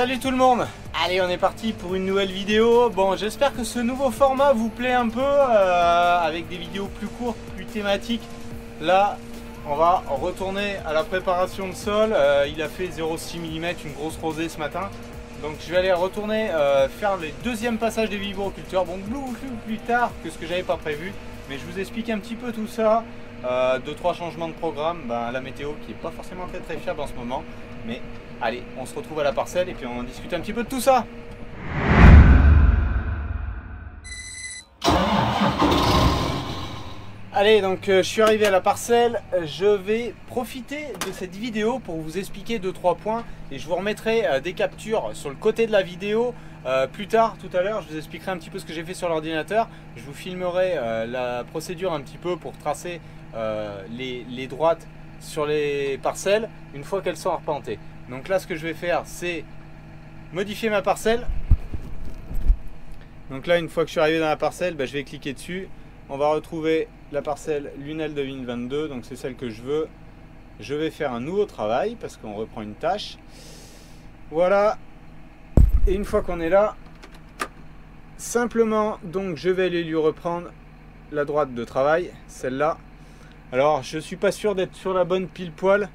Salut tout le monde Allez on est parti pour une nouvelle vidéo. Bon j'espère que ce nouveau format vous plaît un peu euh, avec des vidéos plus courtes, plus thématiques. Là on va retourner à la préparation de sol. Euh, il a fait 0,6 mm, une grosse rosée ce matin. Donc je vais aller retourner euh, faire le deuxième passage des vibroculteurs. Bon plus, tard que ce que j'avais pas prévu. Mais je vous explique un petit peu tout ça. deux trois changements de programme. Ben, la météo qui est pas forcément très très fiable en ce moment. Mais allez, on se retrouve à la parcelle et puis on discute un petit peu de tout ça. Allez, donc euh, je suis arrivé à la parcelle. Je vais profiter de cette vidéo pour vous expliquer 2-3 points et je vous remettrai euh, des captures sur le côté de la vidéo. Euh, plus tard, tout à l'heure, je vous expliquerai un petit peu ce que j'ai fait sur l'ordinateur. Je vous filmerai la procédure un petit peu pour tracer les droites sur les parcelles une fois qu'elles sont arpentées. Donc là ce que je vais faire c'est modifier ma parcelle. Donc là une fois que je suis arrivé dans la parcelle, bah, je vais cliquer dessus. On va retrouver la parcelle Lunel 2022, donc c'est celle que je veux. Je vais faire un nouveau travail parce qu'on reprend une tâche. Voilà. Et une fois qu'on est là, simplement donc je vais aller lui reprendre la droite de travail, celle-là. Alors, je suis pas sûr d'être sur la bonne pile poil.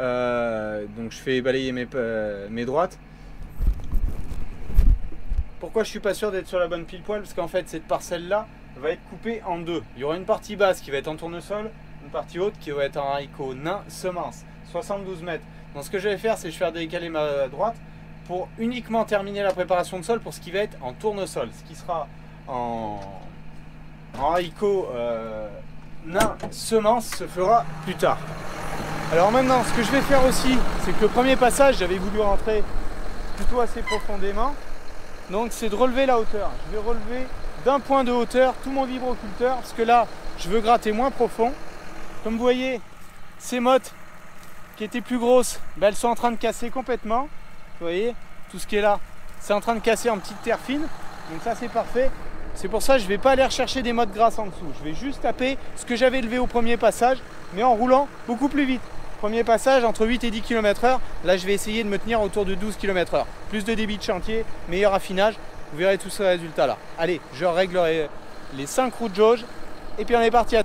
Euh, donc, je fais balayer mes, euh, mes droites. Pourquoi je suis pas sûr d'être sur la bonne pile poil? Parce qu'en fait, cette parcelle-là va être coupée en deux. Il y aura une partie basse qui va être en tournesol, une partie haute qui va être en haricot nain semence, 72 mètres. Donc, ce que je vais faire, c'est je vais faire décaler ma droite pour uniquement terminer la préparation de sol pour ce qui va être en tournesol, ce qui sera en, en haricot. Euh, nain semence se fera plus tard. Alors maintenant, ce que je vais faire aussi, c'est que le premier passage, j'avais voulu rentrer plutôt assez profondément. Donc c'est de relever la hauteur. Je vais relever d'un point de hauteur tout mon vibroculteur, parce que là, je veux gratter moins profond. Comme vous voyez, ces mottes qui étaient plus grosses, ben, elles sont en train de casser complètement. Vous voyez, tout ce qui est là, c'est en train de casser en petite terre fine. Donc ça, c'est parfait. C'est pour ça que je ne vais pas aller rechercher des modes grasses en dessous. Je vais juste taper ce que j'avais levé au premier passage, mais en roulant beaucoup plus vite. Premier passage entre 8 et 10 km h Là, je vais essayer de me tenir autour de 12 km h Plus de débit de chantier, meilleur affinage. Vous verrez tous ces résultats-là. Allez, je réglerai les 5 roues de jauge. Et puis on est parti à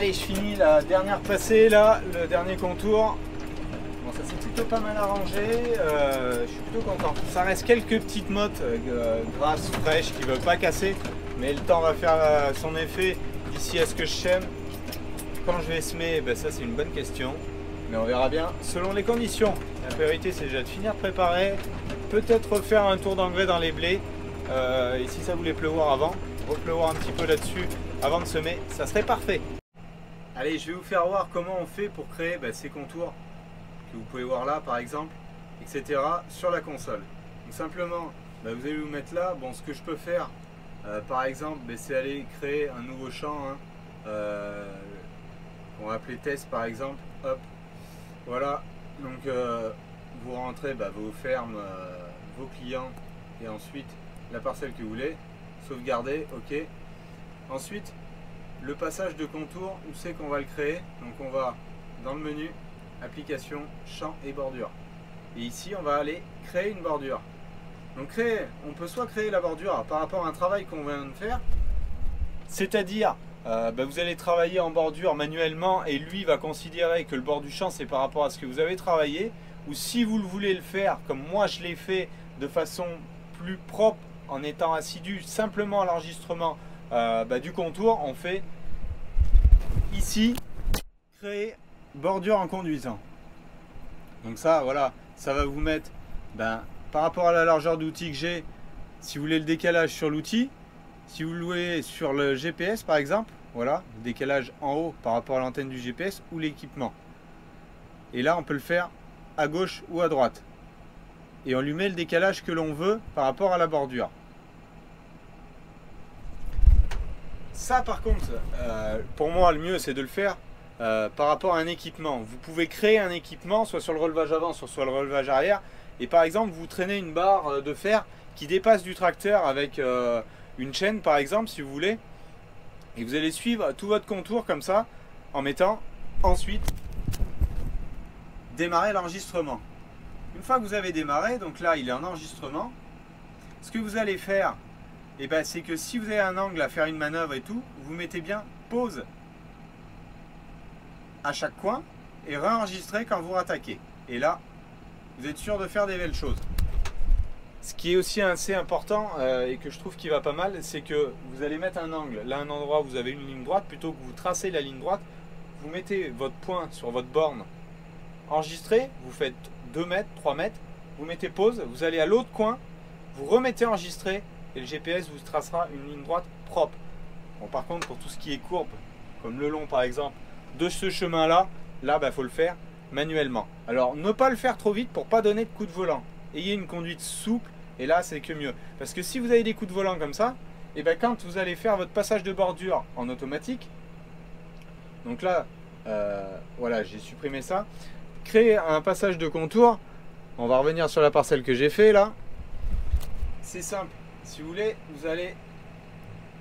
Allez, je finis la dernière passée là, le dernier contour. Bon, ça s'est plutôt pas mal arrangé. Euh, je suis plutôt content. Ça reste quelques petites mottes euh, grasses, fraîches qui ne veulent pas casser. Mais le temps va faire euh, son effet d'ici à ce que je sème. Quand je vais semer, ben, ça c'est une bonne question. Mais on verra bien selon les conditions. La priorité c'est déjà de finir préparer. Peut-être faire un tour d'engrais dans les blés. et si ça voulait pleuvoir avant, repleuvoir un petit peu là-dessus avant de semer, ça serait parfait. Allez, je vais vous faire voir comment on fait pour créer bah, ces contours que vous pouvez voir là par exemple, etc. sur la console. Donc simplement, bah, vous allez vous mettre là. Bon, ce que je peux faire, euh, par exemple, bah, c'est aller créer un nouveau champ hein. euh, qu'on va appeler test par exemple. Hop, voilà. Donc euh, vous rentrez vos fermes, vos clients et ensuite la parcelle que vous voulez. Sauvegarder, ok. Ensuite, le passage de contour, où c'est qu'on va le créer? Donc on va dans le menu, application, champ et bordure. Et ici, on va aller créer une bordure. Donc créer, on peut soit créer la bordure par rapport à un travail qu'on vient de faire, c'est-à-dire euh, bah, vous allez travailler en bordure manuellement et lui va considérer que le bord du champ c'est par rapport à ce que vous avez travaillé ou si vous le voulez le faire comme moi je l'ai fait de façon plus propre en étant assidu simplement à l'enregistrement euh, bah, du contour, on fait ici créer bordure en conduisant. Donc ça, voilà, ça va vous mettre ben, par rapport à la largeur d'outil que j'ai, si vous voulez le décalage sur l'outil, si vous le louez sur le GPS par exemple, voilà, le décalage en haut par rapport à l'antenne du GPS ou l'équipement. Et là, on peut le faire à gauche ou à droite. Et on lui met le décalage que l'on veut par rapport à la bordure. Ça, par contre, euh, pour moi, le mieux, c'est de le faire euh, par rapport à un équipement. Vous pouvez créer un équipement, soit sur le relevage avant, soit sur le relevage arrière. Et par exemple, vous traînez une barre euh, de fer qui dépasse du tracteur avec une chaîne, par exemple, si vous voulez. Et vous allez suivre tout votre contour comme ça, en mettant ensuite démarrer l'enregistrement. Une fois que vous avez démarré, donc là il est en enregistrement, ce que vous allez faire, et eh ben, c'est que si vous avez un angle à faire une manœuvre et tout, vous mettez bien pause à chaque coin et réenregistrer quand vous rattaquez. Et là, vous êtes sûr de faire des belles choses. Ce qui est aussi assez important euh, et que je trouve qui va pas mal, c'est que vous allez mettre un angle. Là, un endroit où vous avez une ligne droite, plutôt que vous tracez la ligne droite, vous mettez votre point sur votre borne enregistré, vous faites 2 mètres, 3 mètres, vous mettez pause, vous allez à l'autre coin, vous remettez enregistré et le GPS vous tracera une ligne droite propre. Bon, par contre, pour tout ce qui est courbe, comme le long par exemple, de ce chemin-là, là, il bah, faut le faire manuellement. Alors, ne pas le faire trop vite pour pas donner de coup de volant. Ayez une conduite souple et là, c'est que mieux. Parce que si vous avez des coups de volant comme ça, et ben quand vous allez faire votre passage de bordure en automatique, donc là, euh, voilà, j'ai supprimé ça. Créer un passage de contour. On va revenir sur la parcelle que j'ai fait là. C'est simple. Si vous voulez, vous allez,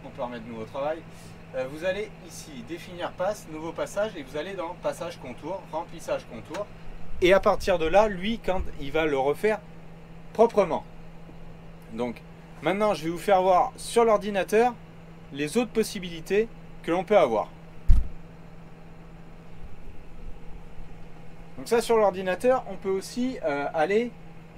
on peut remettre nouveau travail. Euh, vous allez ici définir passe, nouveau passage, et vous allez dans passage contour, remplissage contour. Et à partir de là, lui, quand il va le refaire proprement. Donc, maintenant, je vais vous faire voir sur l'ordinateur les autres possibilités que l'on peut avoir. Donc ça, sur l'ordinateur, on peut aussi euh, aller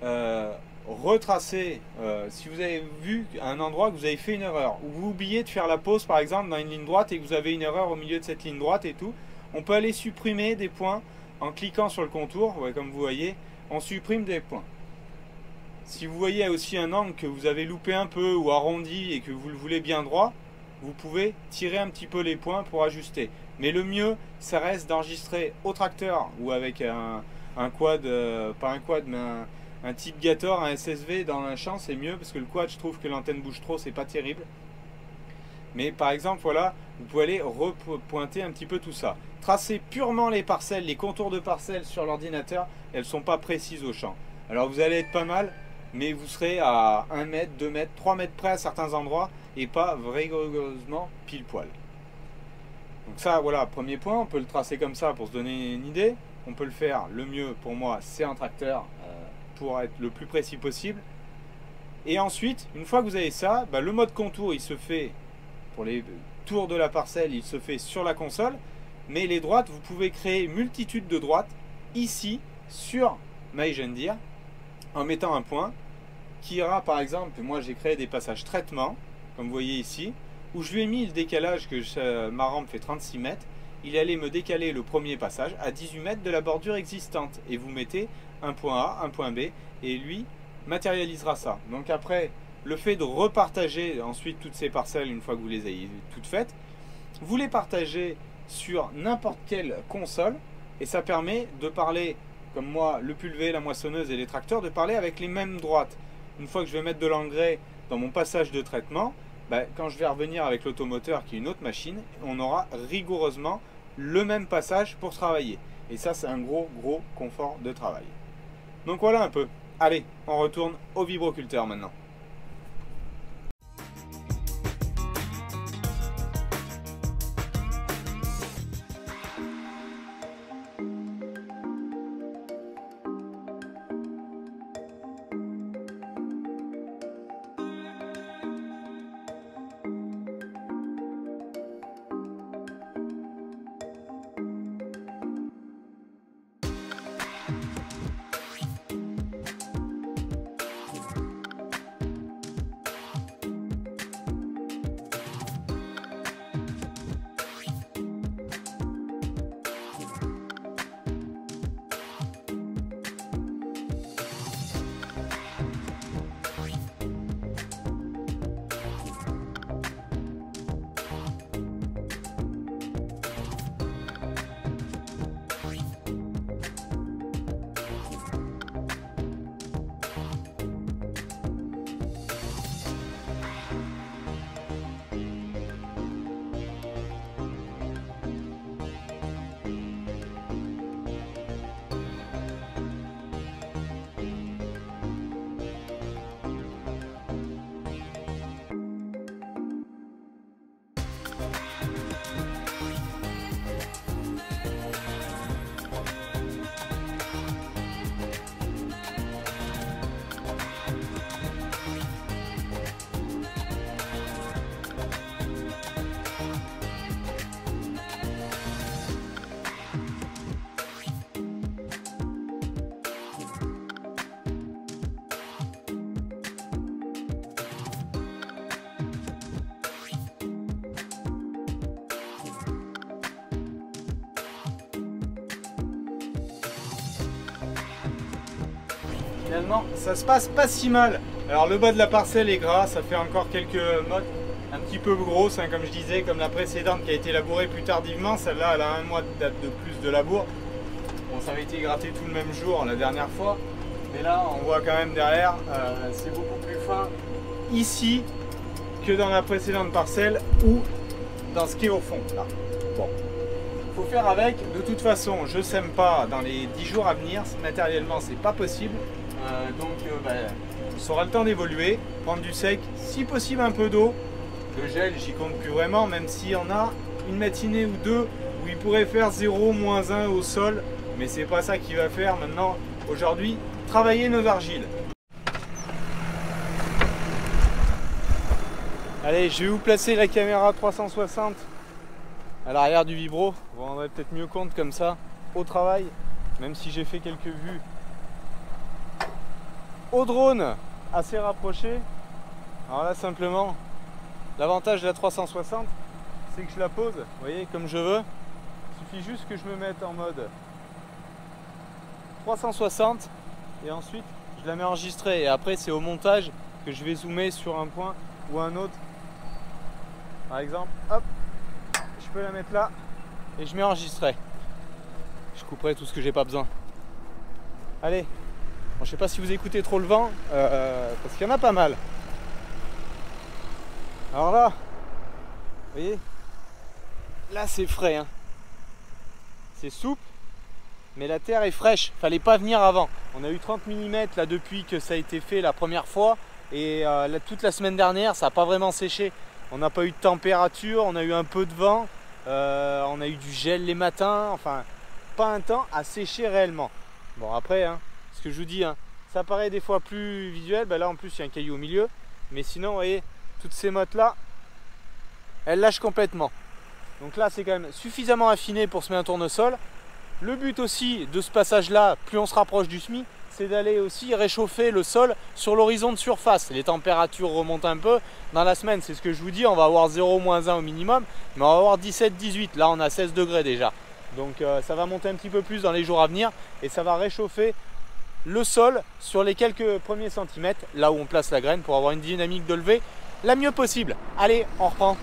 euh, retracer, euh, si vous avez vu un endroit que vous avez fait une erreur, ou vous oubliez de faire la pause par exemple dans une ligne droite et que vous avez une erreur au milieu de cette ligne droite et tout, on peut aller supprimer des points en cliquant sur le contour, comme vous voyez, on supprime des points. Si vous voyez aussi un angle que vous avez loupé un peu ou arrondi et que vous le voulez bien droit, vous pouvez tirer un petit peu les points pour ajuster. Mais le mieux, ça reste d'enregistrer au tracteur ou avec un, quad, euh, pas un quad, mais un, type Gator, un SSV dans un champ, c'est mieux parce que le quad, je trouve que l'antenne bouge trop, c'est pas terrible. Mais par exemple, voilà, vous pouvez aller repointer un petit peu tout ça. Tracer purement les parcelles, les contours de parcelles sur l'ordinateur, elles sont pas précises au champ. Alors vous allez être pas mal, mais vous serez à 1 mètre, 2 mètres, 3 mètres près à certains endroits et pas rigoureusement pile poil. Donc ça, voilà, premier point, on peut le tracer comme ça pour se donner une idée. On peut le faire, le mieux pour moi, c'est un tracteur pour être le plus précis possible. Et ensuite, une fois que vous avez ça, bah, le mode contour, il se fait, pour les tours de la parcelle, il se fait sur la console. Mais les droites, vous pouvez créer multitude de droites ici, sur MyGenDeer, en mettant un point qui ira par exemple, moi j'ai créé des passages traitement, comme vous voyez ici, où je lui ai mis le décalage que ma rampe fait 36 mètres, il allait me décaler le premier passage à 18 mètres de la bordure existante. Et vous mettez un point A, un point B, et lui matérialisera ça. Donc après, le fait de repartager ensuite toutes ces parcelles une fois que vous les avez toutes faites, vous les partagez sur n'importe quelle console, et ça permet de parler, comme moi, le pulvé, la moissonneuse et les tracteurs, de parler avec les mêmes droites. Une fois que je vais mettre de l'engrais dans mon passage de traitement, bah, quand je vais revenir avec l'automoteur qui est une autre machine, on aura rigoureusement le même passage pour travailler. Et ça, c'est un gros, gros confort de travail. Donc voilà un peu. Allez, on retourne au vibroculteur maintenant. Finalement ça se passe pas si mal. Alors le bas de la parcelle est gras, ça fait encore quelques mottes un petit peu grosses, hein, comme je disais, comme la précédente qui a été labourée plus tardivement. Celle-là, elle a un mois de date de plus de labour. Bon, ça avait été gratté tout le même jour la dernière fois. Mais là, on voit quand même derrière, euh, c'est beaucoup plus fin ici que dans la précédente parcelle ou dans ce qui est au fond. Là. Bon, faut faire avec. De toute façon, je sème pas dans les 10 jours à venir. Matériellement, c'est pas possible. Euh, donc, euh, ben, ça aura le temps d'évoluer, prendre du sec, si possible un peu d'eau. Le gel, j'y compte plus vraiment, même s'il y en a une matinée ou deux où il pourrait faire 0, moins 1 au sol. Mais c'est pas ça qui va faire maintenant, aujourd'hui, travailler nos argiles. Allez, je vais vous placer la caméra 360 à l'arrière du vibro. Vous vous rendrez peut-être mieux compte comme ça au travail, même si j'ai fait quelques vues au drone assez rapproché. Alors là simplement, l'avantage de la 360, c'est que je la pose, vous voyez, comme je veux. Il suffit juste que je me mette en mode 360 et ensuite je la mets enregistrée et après c'est au montage que je vais zoomer sur un point ou un autre. Par exemple, hop, je peux la mettre là et je mets enregistré. Je couperai tout ce que j'ai pas besoin. Allez, je sais pas si vous écoutez trop le vent, euh, parce qu'il y en a pas mal. Alors là, vous voyez, là c'est frais. Hein. C'est souple, mais la terre est fraîche. Fallait pas venir avant. On a eu 30 mm là depuis que ça a été fait la première fois. Et euh, toute la semaine dernière, ça n'a pas vraiment séché. On n'a pas eu de température, on a eu un peu de vent, euh, on a eu du gel les matins. Enfin, pas un temps à sécher réellement. Bon après, hein, ce que je vous dis, hein, ça paraît des fois plus visuel. Ben là en plus il y a un caillou au milieu. Mais sinon, vous voyez, toutes ces mottes là, elles lâchent complètement. Donc là c'est quand même suffisamment affiné pour se mettre un tournesol. Le but aussi de ce passage là, plus on se rapproche du SMI, c'est d'aller aussi réchauffer le sol sur l'horizon de surface. Les températures remontent un peu. Dans la semaine, c'est ce que je vous dis, on va avoir 0 1 au minimum, mais on va avoir 17-18. Là, on a 16 degrés déjà. Donc euh, ça va monter un petit peu plus dans les jours à venir et ça va réchauffer le sol sur les quelques premiers centimètres, là où on place la graine pour avoir une dynamique de levée la mieux possible. Allez, on reprend.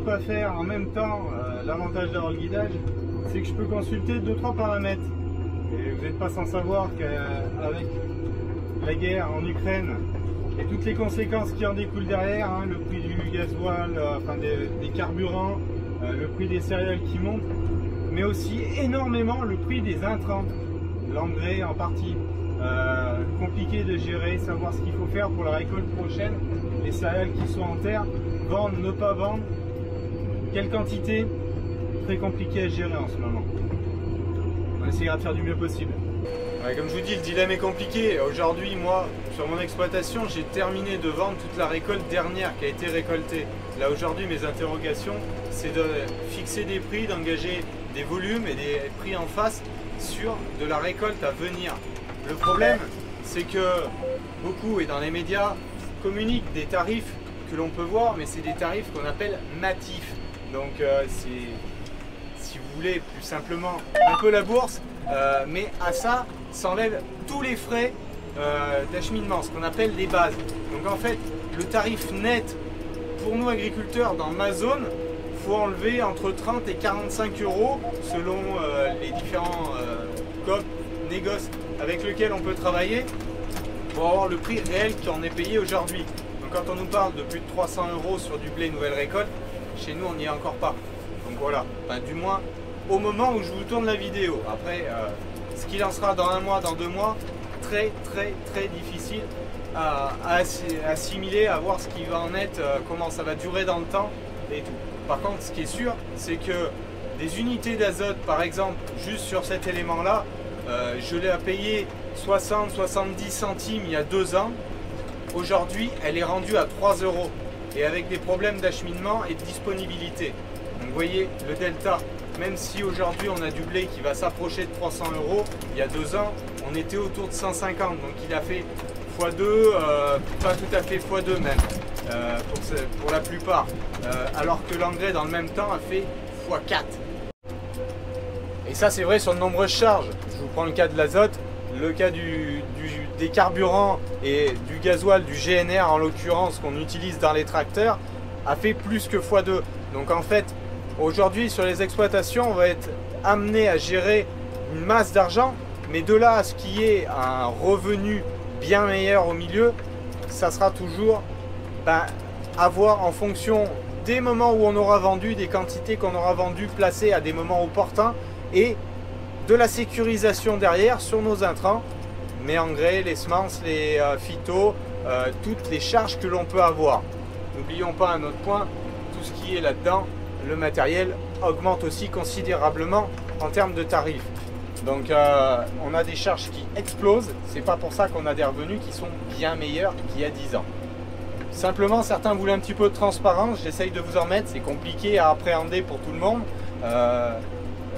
Pas faire en même temps, euh, l'avantage d'avoir le guidage, c'est que je peux consulter 2-3 paramètres. Et vous n'êtes pas sans savoir qu'avec la guerre en Ukraine et toutes les conséquences qui en découlent derrière, hein, le prix du gasoil, euh, enfin des, carburants, euh, le prix des céréales qui montent, mais aussi énormément le prix des intrants, l'engrais en partie. compliqué de gérer, savoir ce qu'il faut faire pour la récolte prochaine, les céréales qui sont en terre, vendre, ne pas vendre, quelle quantité, très compliqué à gérer en ce moment. On essayera de faire du mieux possible. comme je vous dis, le dilemme est compliqué. Aujourd'hui, moi, sur mon exploitation, j'ai terminé de vendre toute la récolte dernière qui a été récoltée. Là, aujourd'hui, mes interrogations, c'est de fixer des prix, d'engager des volumes et des prix en face sur de la récolte à venir. Le problème, c'est que beaucoup, et dans les médias, communiquent des tarifs que l'on peut voir, mais c'est des tarifs qu'on appelle natifs. Donc euh, c'est, si vous voulez, plus simplement un peu la bourse, euh, mais à ça s'enlève tous les frais euh, d'acheminement, ce qu'on appelle les bases. Donc en fait, le tarif net pour nous agriculteurs dans ma zone, faut enlever entre 30 et 45 euros selon les différents COP, négoces avec lesquels on peut travailler pour avoir le prix réel qui en est payé aujourd'hui. Donc quand on nous parle de plus de 300 euros sur du blé nouvelle récolte, chez nous on n'y est encore pas. Donc voilà, du moins au moment où je vous tourne la vidéo. Après, euh, ce qu'il en sera dans un mois, dans deux mois, très très très difficile à, assimiler, à voir ce qui va en être, euh, comment ça va durer dans le temps et tout. Par contre, ce qui est sûr, c'est que des unités d'azote, par exemple, juste sur cet élément-là, euh, je l'ai à payer 60-70 centimes il y a deux ans. Aujourd'hui, elle est rendue à 3 euros et avec des problèmes d'acheminement et de disponibilité. Vous voyez le delta, même si aujourd'hui on a du blé qui va s'approcher de 300 euros, il y a deux ans on était autour de 150, donc il a fait x2, euh, pas tout à fait x2 même, euh, pour, la plupart, euh, alors que l'engrais dans le même temps a fait x4. Et ça c'est vrai sur de nombreuses charges. Je vous prends le cas de l'azote, le cas des carburants et du gasoil, du GNR en l'occurrence qu'on utilise dans les tracteurs, a fait plus que x2. Donc en fait, aujourd'hui sur les exploitations, on va être amené à gérer une masse d'argent, mais de là à ce qui est un revenu bien meilleur au milieu, ça sera toujours ben, à voir en fonction des moments où on aura vendu, des quantités qu'on aura vendues placées à des moments opportuns et de la sécurisation derrière sur nos intrants, mes engrais, les semences, les euh, phytos, euh, toutes les charges que l'on peut avoir. N'oublions pas un autre point, tout ce qui est là-dedans, le matériel augmente aussi considérablement en termes de tarifs. Donc euh, on a des charges qui explosent, c'est pas pour ça qu'on a des revenus qui sont bien meilleurs qu'il y a 10 ans. Simplement certains voulaient un petit peu de transparence, j'essaye de vous en mettre, c'est compliqué à appréhender pour tout le monde.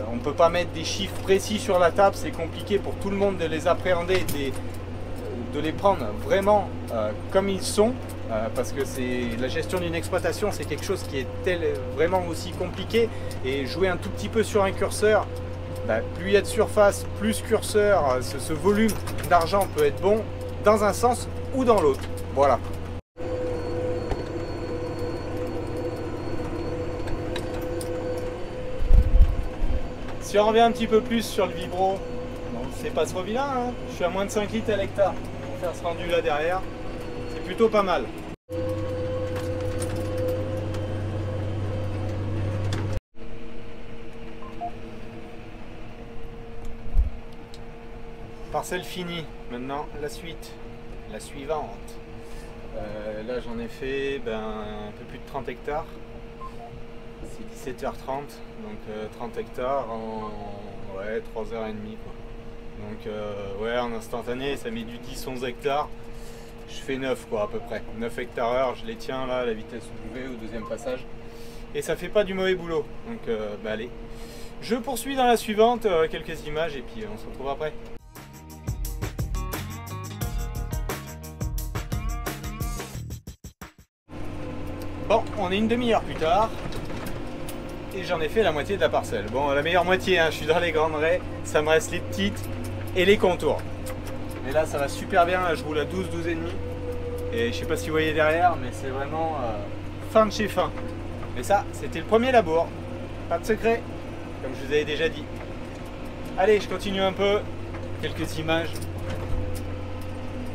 Euh, on ne peut pas mettre des chiffres précis sur la table, c'est compliqué pour tout le monde de les appréhender, de les, prendre vraiment euh, comme ils sont, euh, parce que la gestion d'une exploitation, c'est quelque chose qui est vraiment aussi compliqué. Et jouer un tout petit peu sur un curseur, bah, plus il y a de surface, plus curseur, ce volume d'argent peut être bon dans un sens ou dans l'autre. Voilà. Si on revient un petit peu plus sur le vibro, c'est pas trop vilain, hein. je suis à moins de 5 litres à l'hectare pour faire ce rendu là derrière. C'est plutôt pas mal. Parcelle finie, maintenant la suite, la suivante. Euh, là j'en ai fait ben, un peu plus de 30 hectares. C'est 17h30, donc 30 euh, hectares en ouais, 3h30. Donc euh, ouais, en instantané, ça met du 10-11 hectares. Je fais 9 quoi à peu près. 9 hectares heure, je les tiens là à la vitesse W au deuxième passage. Et ça fait pas du mauvais boulot. Donc euh, bah allez. Je poursuis dans la suivante, quelques images et puis on se retrouve après. Bon, on est une demi-heure plus tard et j'en ai fait la moitié de la parcelle. Bon, la meilleure moitié, hein, je suis dans les grandes raies, ça me reste les petites et les contours. Et là, ça va super bien, je roule à 12, 12 et demi. Et je sais pas si vous voyez derrière, mais c'est vraiment euh, fin de chez fin. Mais ça, c'était le premier labour. Pas de secret, comme je vous avais déjà dit. Allez, je continue un peu. Quelques images.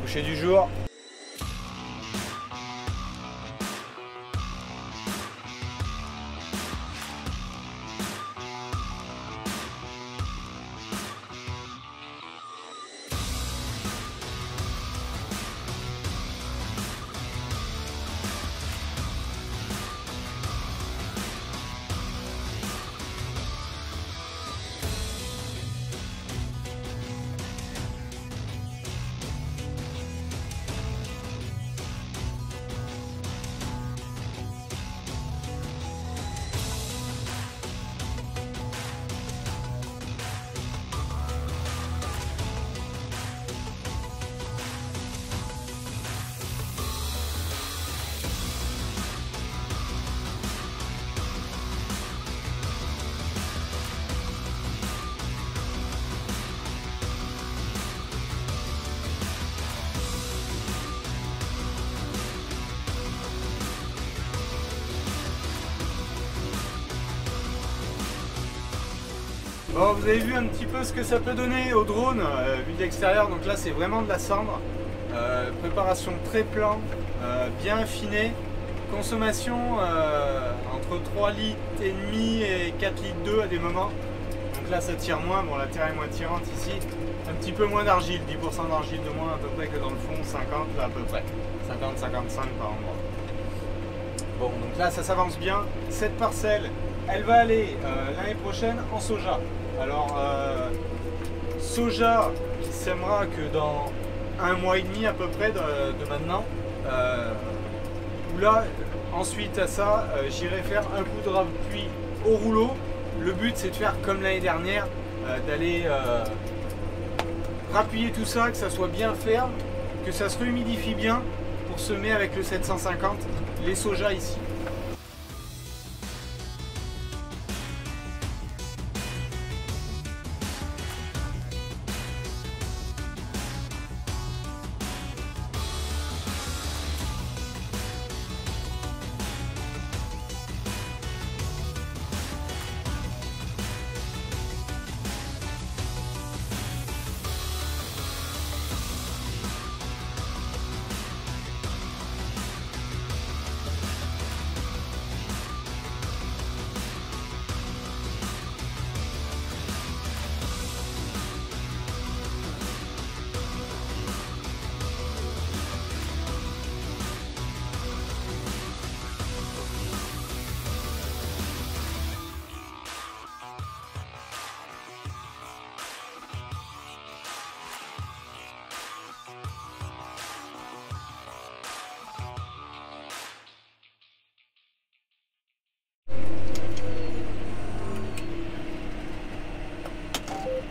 Coucher du jour. Bon, vous avez vu un petit peu ce que ça peut donner au drone, euh, vu d'extérieur. Donc là, c'est vraiment de la cendre. Euh, préparation très plan, euh, bien affiné. Consommation entre 3 litres et demi et 4 litres 2 à des moments. Donc là ça tire moins, bon la terre est moins tirante ici. Un petit peu moins d'argile, 10% d'argile de moins à peu près que dans le fond, 50 là à peu près. 50-55 par endroit. Bon donc là ça s'avance bien. Cette parcelle, elle va aller l'année prochaine en soja. Alors soja qui sèmera que dans un mois et demi à peu près de, maintenant. Euh, là, ensuite à ça, euh, j'irai faire un coup de pluie au rouleau. Le but c'est de faire comme l'année dernière, euh, d'aller rappuyer tout ça, que ça soit bien ferme, que ça se humidifie bien pour semer avec le 750 les sojas ici.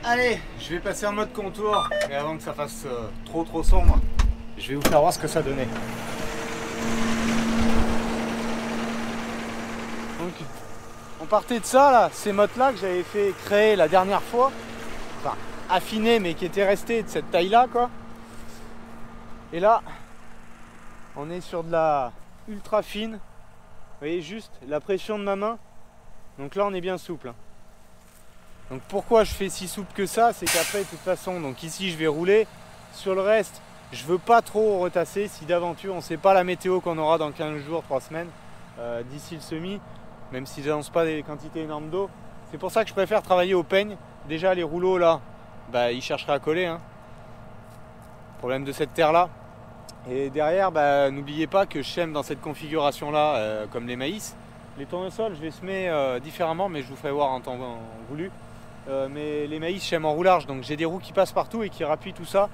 Allez, je vais passer en mode contour, mais avant que ça fasse euh, trop trop sombre, je vais vous faire voir ce que ça donnait. Donc, on partait de ça là, ces mottes là que j'avais fait créer la dernière fois, enfin affinées mais qui étaient restées de cette taille là quoi. Et là, on est sur de la ultra fine. Vous voyez juste la pression de ma main. Donc là on est bien souple. Hein. Donc pourquoi je fais si souple que ça C'est qu'après de toute façon, donc ici je vais rouler. Sur le reste, je veux pas trop retasser. Si d'aventure on ne sait pas la météo qu'on aura dans 15 jours, 3 semaines, euh, d'ici le semis, même si j'annonce pas des quantités énormes d'eau. C'est pour ça que je préfère travailler au peigne. Déjà les rouleaux là, bah, ils chercheraient à coller. Hein. Problème de cette terre là. Et derrière, bah, n'oubliez pas que je sème dans cette configuration là, euh, comme les maïs. Les tournesols, je vais semer euh, différemment, mais je vous ferai voir en temps voulu. Euh, mais les maïs j'aime en roulage, donc j'ai des roues qui passent partout et qui rappuient tout ça,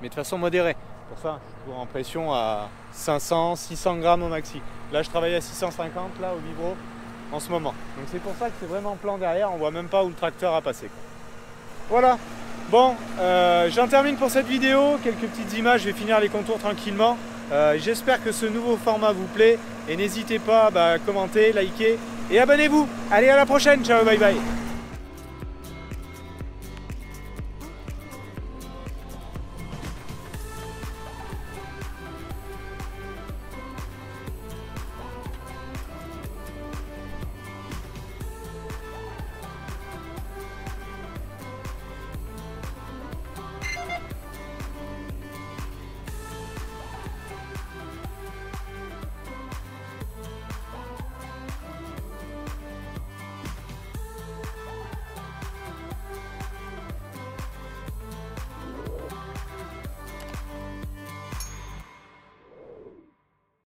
mais de façon modérée. Pour ça, je toujours en pression à 500, 600 grammes au maxi. Là, je travaille à 650 là au vibro en ce moment. Donc c'est pour ça que c'est vraiment plan derrière, on voit même pas où le tracteur a passé. Voilà. Bon, euh, j'en termine pour cette vidéo. Quelques petites images, je vais finir les contours tranquillement. Euh, j'espère que ce nouveau format vous plaît et n'hésitez pas bah, à commenter, liker et abonnez-vous. Allez, à la prochaine. Ciao, bye bye.